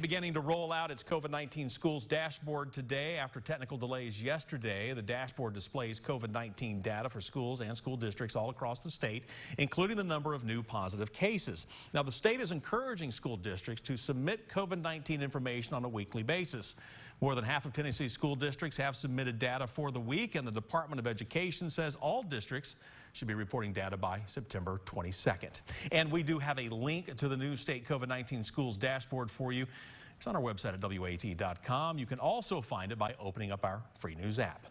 Beginning to roll out its COVID-19 schools dashboard today after technical delays yesterday. The dashboard displays COVID-19 data for schools and school districts all across the state, including the number of new positive cases. Now, the state is encouraging school districts to submit COVID-19 information on a weekly basis. More than half of Tennessee school districts have submitted data for the week, and the Department of Education says all districts should be reporting data by September 22nd. And we do have a link to the new state COVID-19 schools dashboard for you. It's on our website at WATE.com. You can also find it by opening up our free news app.